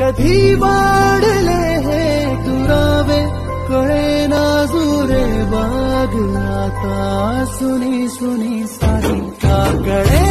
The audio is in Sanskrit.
कधी वाढले हे दुरावे कळे नाजुरे बाग आता सुनी सुनी सारी का कळे